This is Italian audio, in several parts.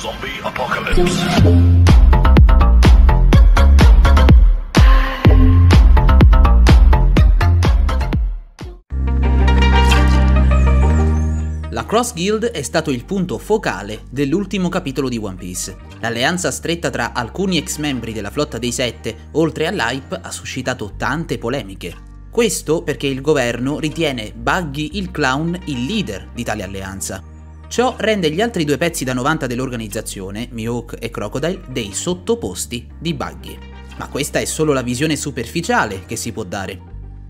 Zombie Apocalypse. La Cross Guild è stato il punto focale dell'ultimo capitolo di One Piece. L'alleanza stretta tra alcuni ex membri della flotta dei Sette, oltre all'hype, ha suscitato tante polemiche. Questo perché il governo ritiene Buggy il clown il leader di tale alleanza. Ciò rende gli altri due pezzi da 90 dell'organizzazione, Mihawk e Crocodile, dei sottoposti di Buggy. Ma questa è solo la visione superficiale che si può dare.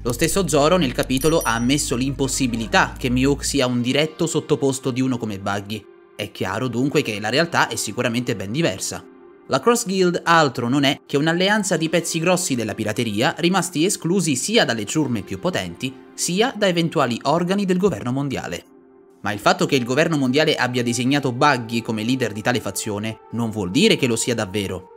Lo stesso Zoro nel capitolo ha ammesso l'impossibilità che Mihawk sia un diretto sottoposto di uno come Buggy. È chiaro dunque che la realtà è sicuramente ben diversa. La Cross Guild altro non è che un'alleanza di pezzi grossi della pirateria rimasti esclusi sia dalle ciurme più potenti, sia da eventuali organi del governo mondiale. Ma il fatto che il governo mondiale abbia designato Buggy come leader di tale fazione non vuol dire che lo sia davvero.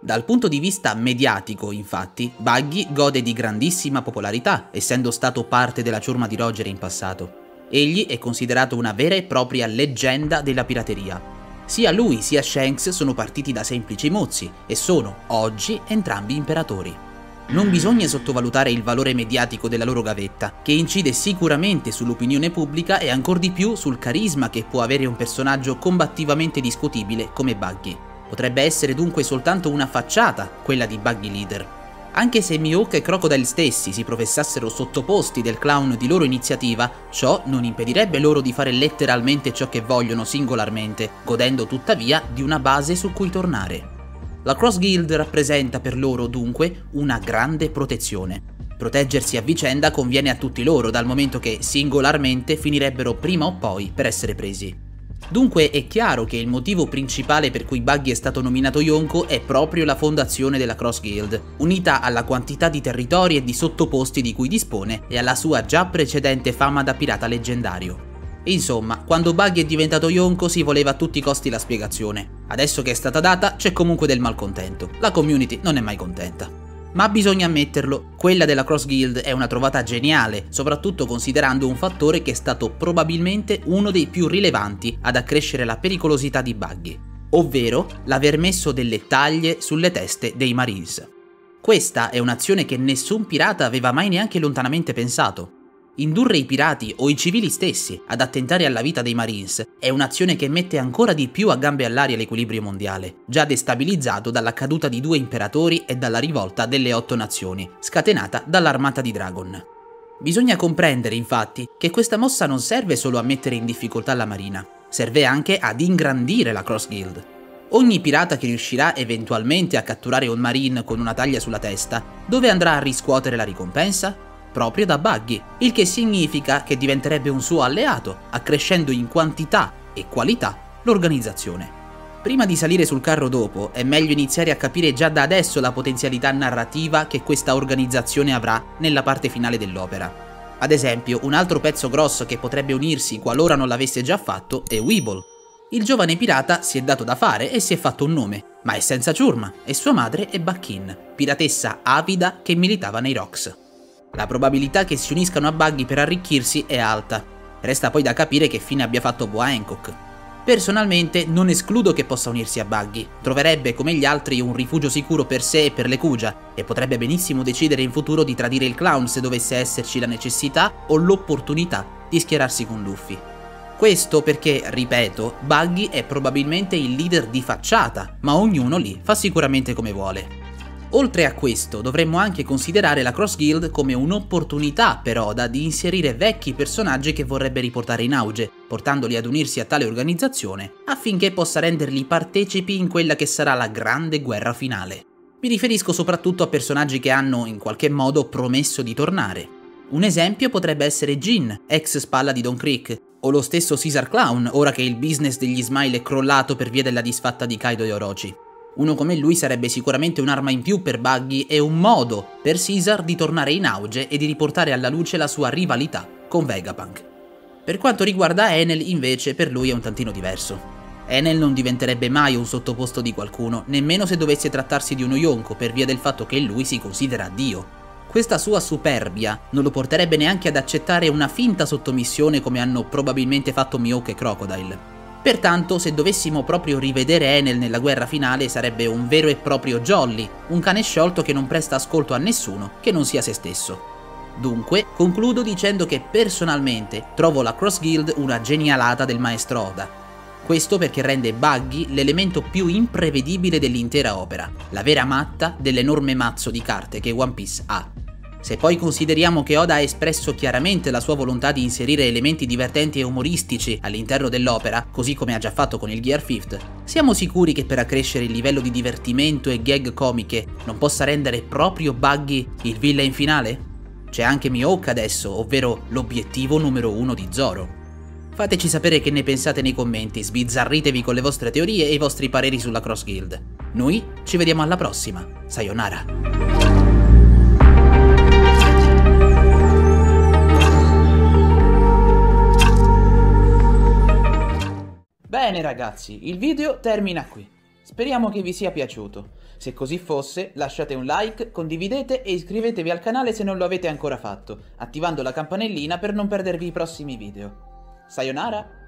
Dal punto di vista mediatico, infatti, Buggy gode di grandissima popolarità, essendo stato parte della ciurma di Roger in passato. Egli è considerato una vera e propria leggenda della pirateria. Sia lui sia Shanks sono partiti da semplici mozzi e sono, oggi, entrambi imperatori. Non bisogna sottovalutare il valore mediatico della loro gavetta, che incide sicuramente sull'opinione pubblica e ancor di più sul carisma che può avere un personaggio combattivamente discutibile come Buggy. Potrebbe essere dunque soltanto una facciata, quella di Buggy Leader. Anche se Mihawk e Crocodile stessi si professassero sottoposti del clown di loro iniziativa, ciò non impedirebbe loro di fare letteralmente ciò che vogliono singolarmente, godendo tuttavia di una base su cui tornare. La Cross Guild rappresenta per loro dunque una grande protezione. Proteggersi a vicenda conviene a tutti loro dal momento che singolarmente finirebbero prima o poi per essere presi. Dunque è chiaro che il motivo principale per cui Buggy è stato nominato Yonko è proprio la fondazione della Cross Guild, unita alla quantità di territori e di sottoposti di cui dispone e alla sua già precedente fama da pirata leggendario. Insomma, quando Buggy è diventato Yonko si voleva a tutti i costi la spiegazione. Adesso che è stata data c'è comunque del malcontento. La community non è mai contenta. Ma bisogna ammetterlo, quella della Cross Guild è una trovata geniale, soprattutto considerando un fattore che è stato probabilmente uno dei più rilevanti ad accrescere la pericolosità di Buggy, ovvero l'aver messo delle taglie sulle teste dei Marines. Questa è un'azione che nessun pirata aveva mai neanche lontanamente pensato. Indurre i pirati o i civili stessi ad attentare alla vita dei Marines è un'azione che mette ancora di più a gambe all'aria l'equilibrio mondiale, già destabilizzato dalla caduta di due imperatori e dalla rivolta delle otto nazioni, scatenata dall'armata di Dragon. Bisogna comprendere infatti che questa mossa non serve solo a mettere in difficoltà la marina, serve anche ad ingrandire la Cross Guild. Ogni pirata che riuscirà eventualmente a catturare un marine con una taglia sulla testa, dove andrà a riscuotere la ricompensa? Proprio da Buggy, il che significa che diventerebbe un suo alleato, accrescendo in quantità e qualità l'organizzazione. Prima di salire sul carro dopo, è meglio iniziare a capire già da adesso la potenzialità narrativa che questa organizzazione avrà nella parte finale dell'opera. Ad esempio, un altro pezzo grosso che potrebbe unirsi qualora non l'avesse già fatto è Weeble. Il giovane pirata si è dato da fare e si è fatto un nome, ma è senza ciurma e sua madre è Bakin, piratessa avida che militava nei Rocks. La probabilità che si uniscano a Buggy per arricchirsi è alta. Resta poi da capire che fine abbia fatto Boa Hancock. Personalmente non escludo che possa unirsi a Buggy, troverebbe come gli altri un rifugio sicuro per sé e per le Kuja e potrebbe benissimo decidere in futuro di tradire il clown se dovesse esserci la necessità o l'opportunità di schierarsi con Luffy. Questo perché, ripeto, Buggy è probabilmente il leader di facciata, ma ognuno lì fa sicuramente come vuole. Oltre a questo, dovremmo anche considerare la Cross Guild come un'opportunità per Oda di inserire vecchi personaggi che vorrebbe riportare in auge, portandoli ad unirsi a tale organizzazione, affinché possa renderli partecipi in quella che sarà la grande guerra finale. Mi riferisco soprattutto a personaggi che hanno in qualche modo promesso di tornare. Un esempio potrebbe essere Jin, ex spalla di Don Creek, o lo stesso Caesar Clown, ora che il business degli Smile è crollato per via della disfatta di Kaido e Orochi. Uno come lui sarebbe sicuramente un'arma in più per Buggy e un modo per Caesar di tornare in auge e di riportare alla luce la sua rivalità con Vegapunk. Per quanto riguarda Enel, invece, per lui è un tantino diverso. Enel non diventerebbe mai un sottoposto di qualcuno, nemmeno se dovesse trattarsi di uno Yonko, per via del fatto che lui si considera Dio. Questa sua superbia non lo porterebbe neanche ad accettare una finta sottomissione come hanno probabilmente fatto Mihawk e Crocodile. Pertanto, se dovessimo proprio rivedere Enel nella guerra finale, sarebbe un vero e proprio Jolly, un cane sciolto che non presta ascolto a nessuno che non sia se stesso. Dunque, concludo dicendo che personalmente trovo la Cross Guild una genialata del maestro Oda. Questo perché rende Buggy l'elemento più imprevedibile dell'intera opera, la vera matta dell'enorme mazzo di carte che One Piece ha. Se poi consideriamo che Oda ha espresso chiaramente la sua volontà di inserire elementi divertenti e umoristici all'interno dell'opera, così come ha già fatto con il Gear Fifth, siamo sicuri che per accrescere il livello di divertimento e gag comiche non possa rendere proprio Buggy il villain finale? C'è anche Mihawk adesso, ovvero l'obiettivo numero uno di Zoro. Fateci sapere che ne pensate nei commenti, sbizzarritevi con le vostre teorie e i vostri pareri sulla Cross Guild. Noi ci vediamo alla prossima. Sayonara. Bene ragazzi, il video termina qui. Speriamo che vi sia piaciuto. Se così fosse, lasciate un like, condividete e iscrivetevi al canale se non lo avete ancora fatto, attivando la campanellina per non perdervi i prossimi video. Sayonara!